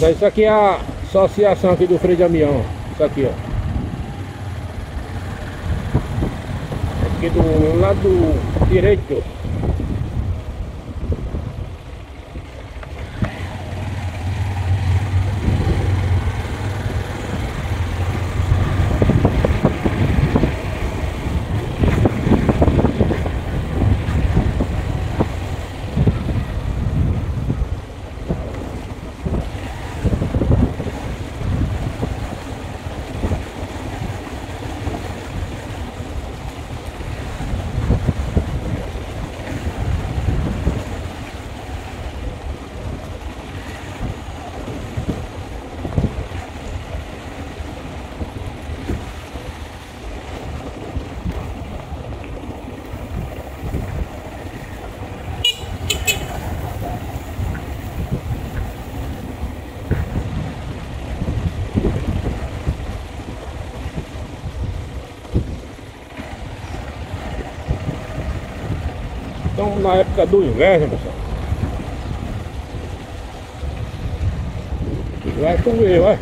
Isso aqui é a associação aqui do freio de avião. Isso aqui, ó. Aqui do lado direito. Na época do inverno, pessoal. Vai comer, vai.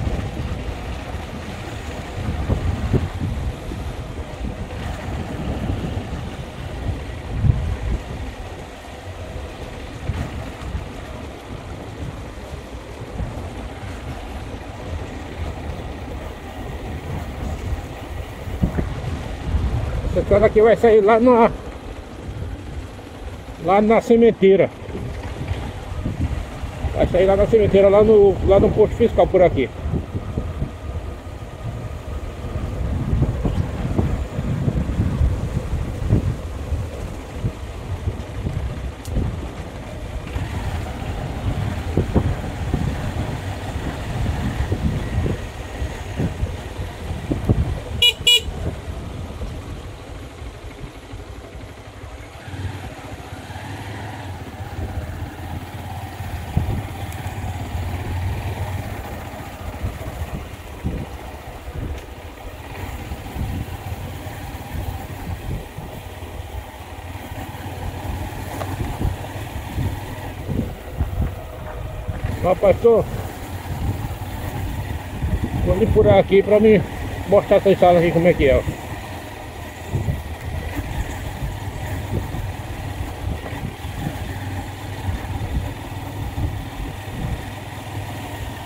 Essa estrada aqui vai sair lá na lá na sementeira. Vai sair lá na sementeira, lá no, lá no posto fiscal por aqui. Rapaz, tô Vou ali por aqui pra me mostrar essa estrada aqui como é que é, ó.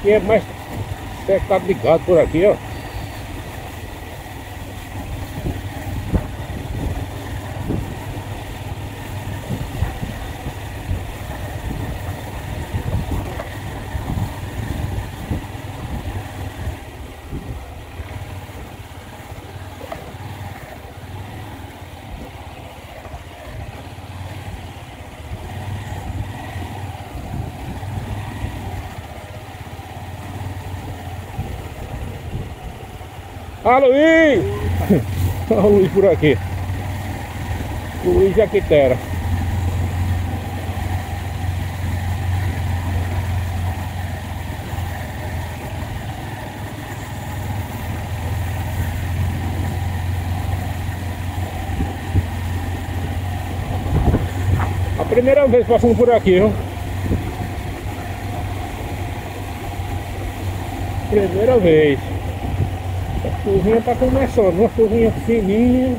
É mais cercado de gado por aqui, ó. Luiz! Olha o Luiz por aqui. O Luiz Jaquitera. A primeira vez passando por aqui, viu? Primeira vez. A chuvinha tá começando, uma chuvinha fininha.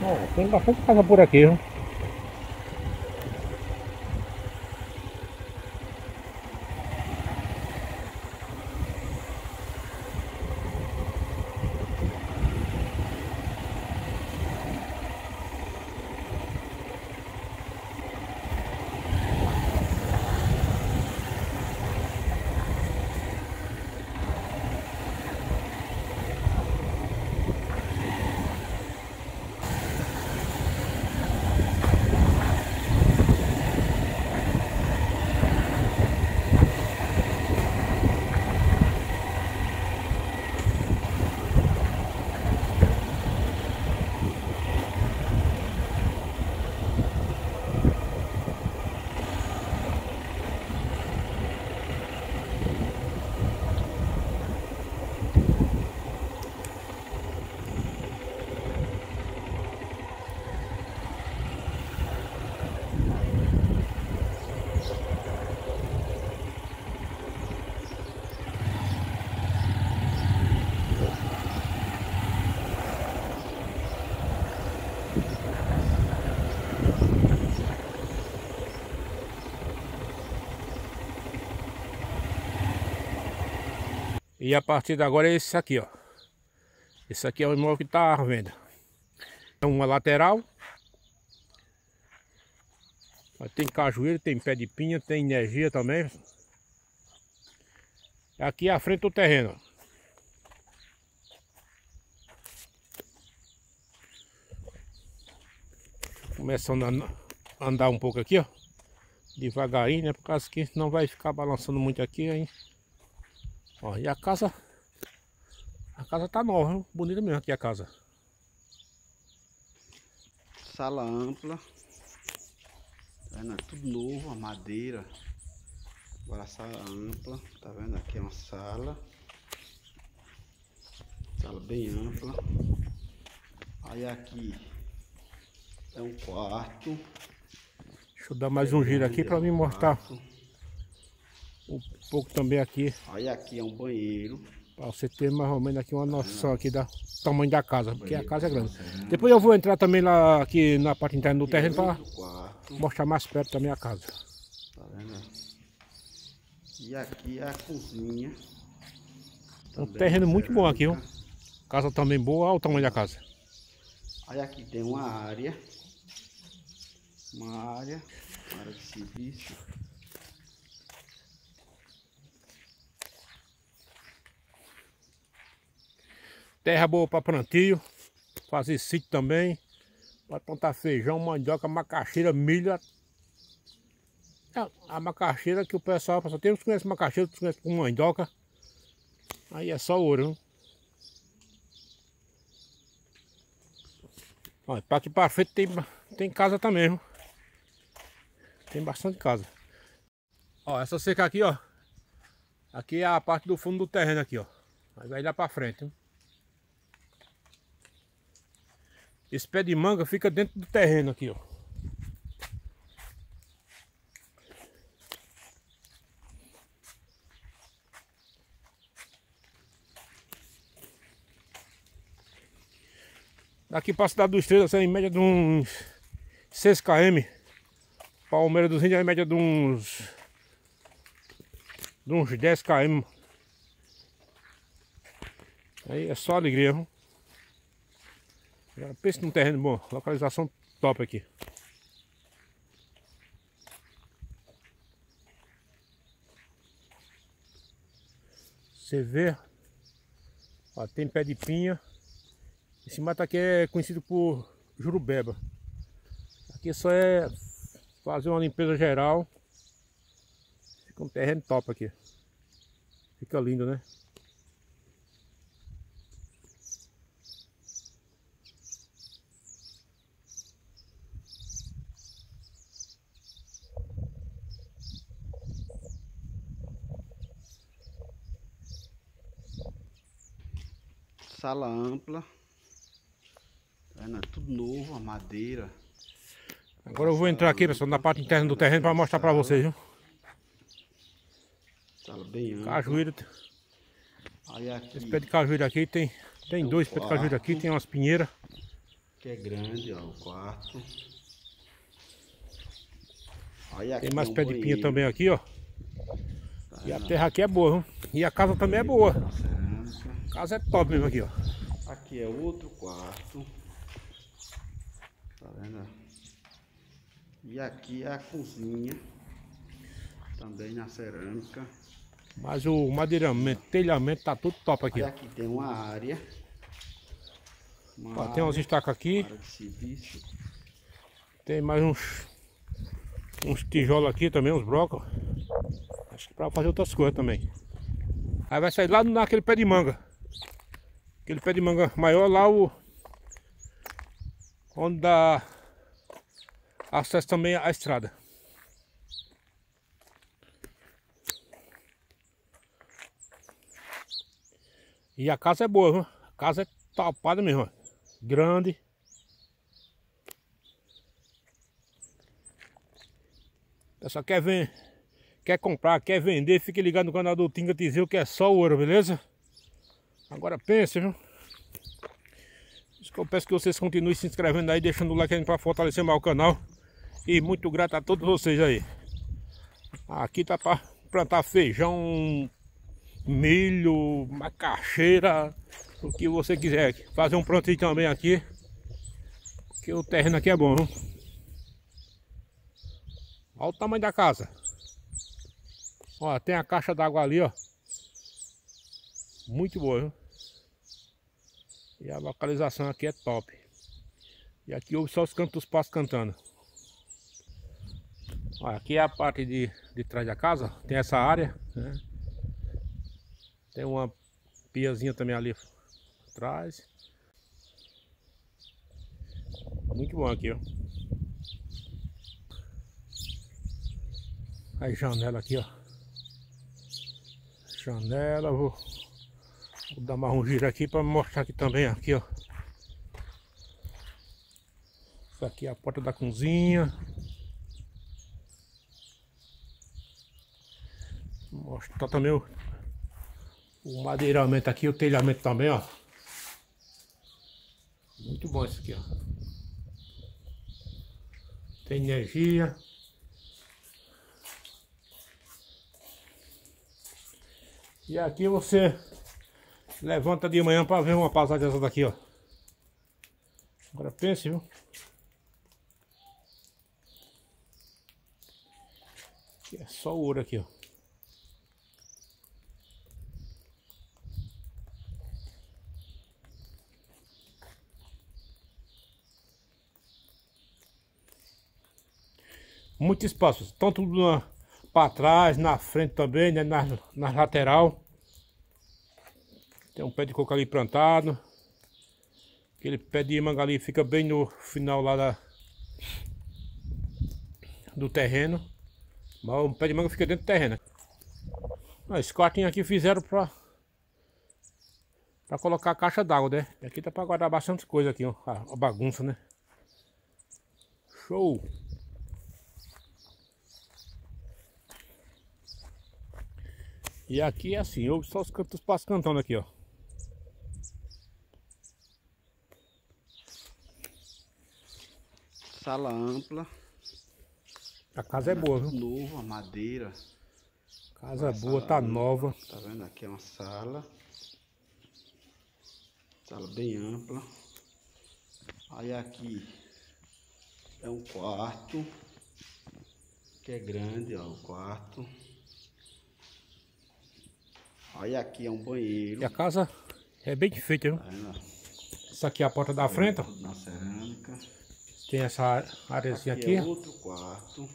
Ó, tem bastante casa por aqui, viu? E a partir de agora é esse aqui, ó. Esse aqui é o imóvel que está à venda. É uma lateral. Tem cajueiro, tem pé de pinha, tem energia também. Aqui é a frente do terreno. Começando a andar um pouco aqui, ó. Devagarinho, né? Por causa que não vai ficar balançando muito aqui, hein? Ó, e a casa... A casa tá nova, bonita mesmo aqui a casa. Sala ampla. Tá vendo? É tudo novo, a madeira. Agora a sala ampla. Tá vendo? Aqui é uma sala. Sala bem ampla. Aí aqui é um quarto. Deixa eu dar mais um giro aqui para me mostrar um pouco também aqui. Aí aqui é um banheiro. Para você ter mais ou menos aqui uma noção aqui do tamanho da casa, porque a casa é grande. Depois eu vou entrar também lá aqui na parte interna do terreno para mostrar mais perto também a casa. Tá vendo? E aqui é a cozinha. Um terreno muito bom aqui, ó. Casa também boa, olha o tamanho da casa. Aí aqui tem uma área. Uma área, uma área de serviço. Terra boa para plantio. Fazer sítio também. Pode plantar feijão, mandioca, macaxeira, milho. É, a macaxeira que o pessoal, só tem uns conhecem macaxeira, outros conhecem com mandioca. Aí é só ouro? Olha, para aqui para frente tem, tem casa também, viu? Tem bastante casa. Ó, essa seca aqui, ó. Aqui é a parte do fundo do terreno aqui, ó. Aí vai lá para frente, viu? Esse pé de manga fica dentro do terreno aqui, ó. Daqui para a cidade do Estrela, é em média de uns 6 km. Palmeira dos Índios é em média de uns de uns 10 km. Aí é só alegria, viu? Pensa num terreno bom, localização top aqui. Você vê, ó, tem pé de pinha. Esse mato aqui é conhecido por jurubeba. Aqui só é fazer uma limpeza geral. Fica um terreno top aqui. Fica lindo, né? Sala ampla. Tá vendo? É tudo novo, a madeira. Agora eu vou entrar aqui, pessoal, na parte interna do terreno para mostrar para vocês, viu? Sala bem ampla. Cajueiro. Esse pé de cajueiro aqui tem, tem é dois pés de cajueiro aqui, tem umas pinheiras. Que é grande, ó, o quarto. tem mais pé de pinha também aqui, ó. Tá e a terra aqui é boa, viu? E a casa também é boa. Casa é top mesmo aqui, ó. Aqui é outro quarto. Tá vendo? E aqui é a cozinha. Também na cerâmica. Mas o madeiramento, telhamento tá tudo top aqui. Ó. aqui tem uma área. Uma ó, tem umas estacas aqui. Tem mais uns uns tijolos aqui também, uns brocos. Acho que pra fazer outras coisas também. Aí vai sair lá naquele pé de manga. Aquele pé de manga maior lá o onde dá acesso também à estrada. E a casa é boa, viu? A casa é topada mesmo, grande. Pessoal quer ver, quer comprar, quer vender, fique ligado no canal do Tinga Tizil que é só ouro, beleza? Agora pense, viu? Eu peço que vocês continuem se inscrevendo aí, deixando o like para fortalecer mais o canal. E muito grato a todos vocês aí. Aqui tá para plantar feijão, milho, macaxeira, o que você quiser. Fazer um prontinho também aqui. Que o terreno aqui é bom, viu? Olha o tamanho da casa. Ó, tem a caixa d'água ali, ó. Muito boa, viu? E a localização aqui é top. E aqui ouve só os cantos dos passos cantando. Ó, aqui é a parte de, de trás da casa. Tem essa área, né? Tem uma piazinha também ali atrás. Muito bom aqui, ó. Aí janela aqui, ó. Janela, vou, vou dar mais um giro aqui para mostrar aqui também, aqui, ó. Isso aqui é a porta da cozinha. Mostrar também o o madeiramento aqui, o telhamento também, ó. Muito bom isso aqui, ó. Tem energia. E aqui você levanta de manhã para ver uma passagem dessa daqui, ó. Agora pense, viu? Aqui é só ouro aqui, ó. muito espaço, tanto para trás, na frente também, né, na, na lateral. Tem um pé de coco ali plantado. Aquele pé de manga ali fica bem no final lá da, do terreno. Mas o pé de manga fica dentro do terreno. Esse quartinho aqui fizeram para para colocar a caixa d'água, né? E aqui tá para guardar bastante coisa aqui, ó. A, a bagunça, né? Show! E aqui é assim, ouve só os cantos passos cantando aqui, ó. Sala ampla. A casa é boa, viu? Nova, madeira. Casa boa, tá ampla. nova. Tá vendo? Aqui é uma sala. Sala bem ampla. Aí aqui é um quarto. Que é grande, ó, o quarto. Aí aqui é um banheiro. E a casa é bem feita, viu? Tá essa aqui é a porta da frente, ó. Na cerâmica. Tem essa áreazinha aqui. aqui. É outro quarto.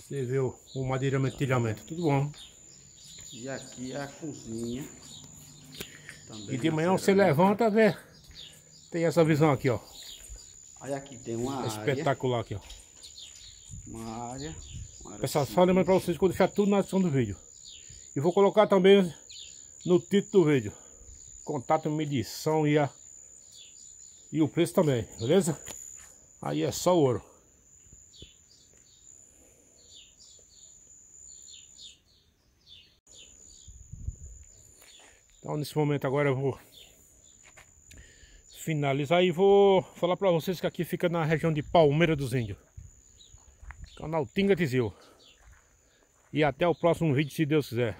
Você vê o, o madeiramento, telhamento, tudo bom. E aqui é a cozinha. Também e de manhã você levanta, vê. Tem essa visão aqui, ó. Aí aqui tem uma Espetacular área. aqui, ó. Uma área. Uma área Pessoal, só lembrando pra vocês que eu vou deixar tudo na descrição do vídeo. E vou colocar também no título do vídeo. Contato, medição e, a, e o preço também, beleza? Aí é só ouro. Então nesse momento agora eu vou finalizar e vou falar para vocês que aqui fica na região de Palmeira dos Índios. Canal Tinga Tizil. E até o próximo vídeo se Deus quiser.